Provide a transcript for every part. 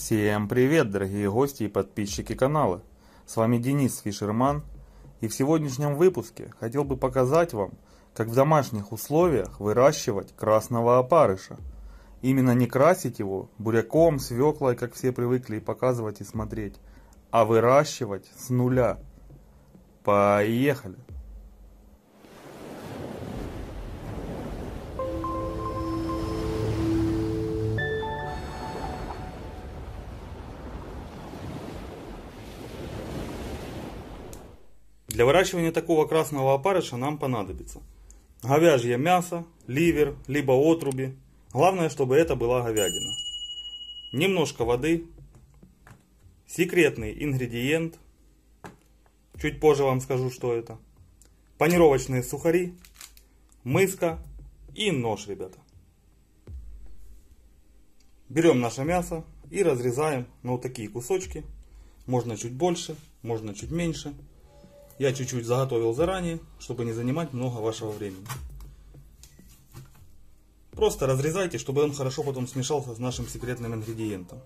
Всем привет, дорогие гости и подписчики канала. С вами Денис Фишерман. И в сегодняшнем выпуске хотел бы показать вам, как в домашних условиях выращивать красного опарыша. Именно не красить его буряком, свеклой, как все привыкли и показывать и смотреть, а выращивать с нуля. Поехали! Для выращивания такого красного опарыша нам понадобится говяжье мясо, ливер, либо отруби. Главное, чтобы это была говядина. Немножко воды, секретный ингредиент, чуть позже вам скажу, что это, панировочные сухари, мыска и нож, ребята. Берем наше мясо и разрезаем на вот такие кусочки. Можно чуть больше, можно чуть меньше. Я чуть-чуть заготовил заранее, чтобы не занимать много вашего времени. Просто разрезайте, чтобы он хорошо потом смешался с нашим секретным ингредиентом.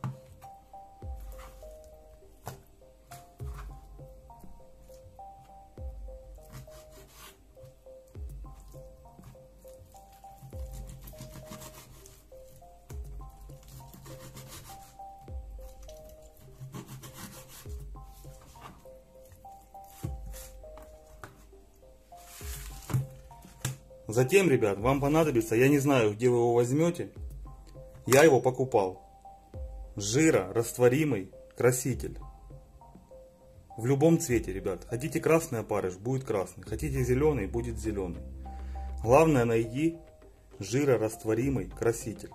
Затем, ребят, вам понадобится, я не знаю, где вы его возьмете, я его покупал. Жира, растворимый краситель. В любом цвете, ребят. Хотите красный опарыш, будет красный. Хотите зеленый, будет зеленый. Главное найди жирорастворимый краситель.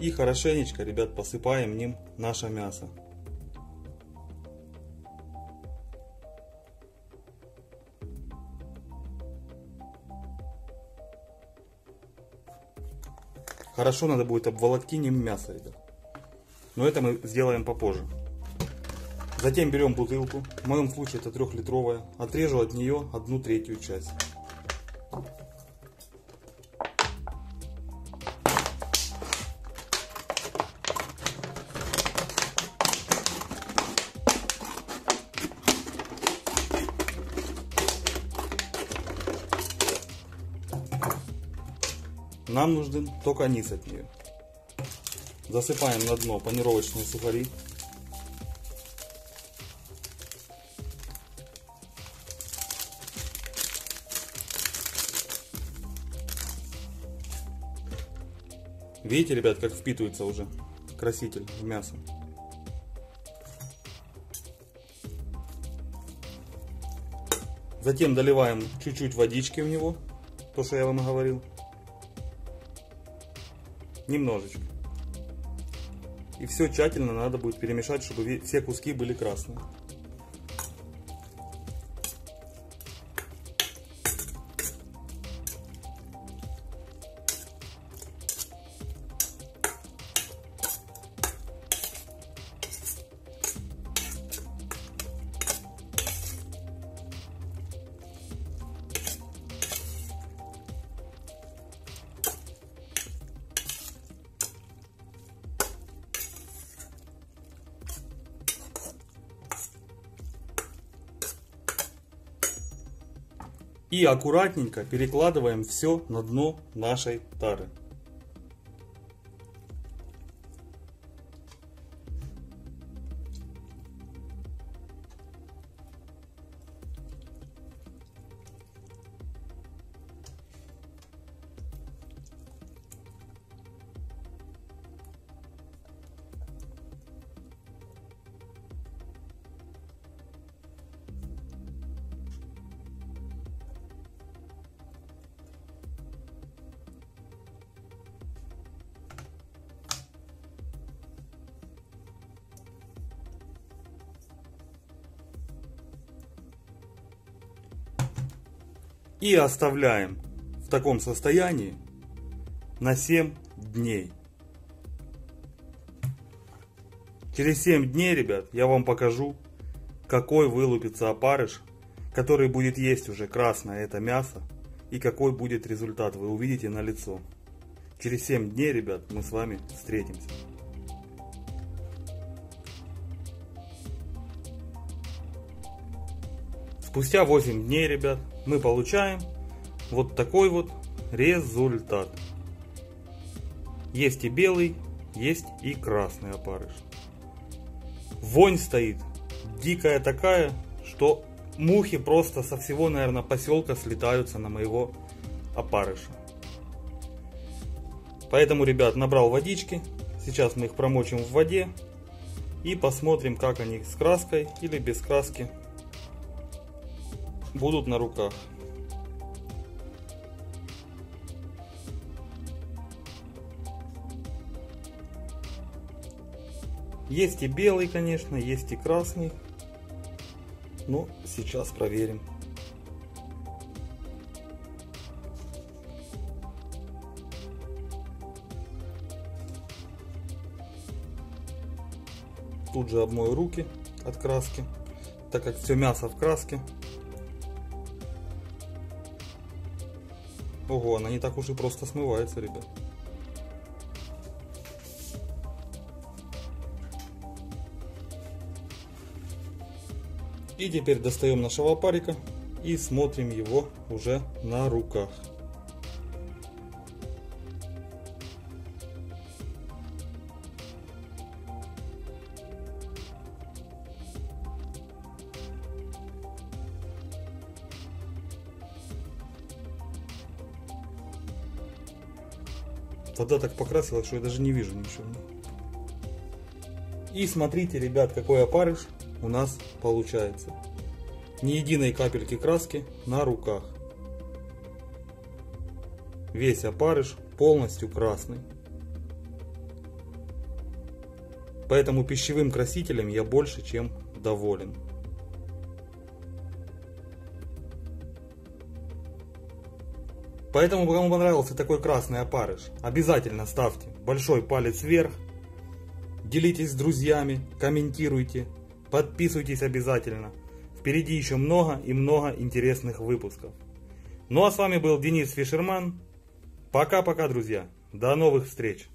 И хорошенечко, ребят, посыпаем ним наше мясо. Хорошо надо будет обволоктинем мясо, ребят. Но это мы сделаем попозже. Затем берем бутылку, в моем случае это трехлитровая, отрежу от нее одну третью часть. Нам нужен только низ от нее. Засыпаем на дно панировочные сухари. Видите, ребят, как впитывается уже краситель в мясо. Затем доливаем чуть-чуть водички в него, то, что я вам говорил немножечко. И все тщательно надо будет перемешать, чтобы все куски были красные. И аккуратненько перекладываем все на дно нашей тары. И оставляем в таком состоянии на 7 дней. Через 7 дней, ребят, я вам покажу, какой вылупится опарыш, который будет есть уже красное это мясо, и какой будет результат, вы увидите на лицо. Через 7 дней, ребят, мы с вами встретимся. Спустя 8 дней, ребят, мы получаем вот такой вот результат. Есть и белый, есть и красный опарыш. Вонь стоит дикая такая, что мухи просто со всего, наверное, поселка слетаются на моего опарыша. Поэтому, ребят, набрал водички. Сейчас мы их промочим в воде. И посмотрим, как они с краской или без краски будут на руках. Есть и белый, конечно, есть и красный. Но сейчас проверим. Тут же обмою руки от краски, так как все мясо в краске. Ого, она не так уж и просто смывается, ребят. И теперь достаем нашего парика и смотрим его уже на руках. Вода так покрасила, что я даже не вижу ничего. И смотрите, ребят, какой опарыш у нас получается. Ни единой капельки краски на руках. Весь опарыш полностью красный. Поэтому пищевым красителем я больше чем доволен. Поэтому, кому понравился такой красный опарыш, обязательно ставьте большой палец вверх, делитесь с друзьями, комментируйте, подписывайтесь обязательно. Впереди еще много и много интересных выпусков. Ну а с вами был Денис Фишерман. Пока-пока, друзья. До новых встреч.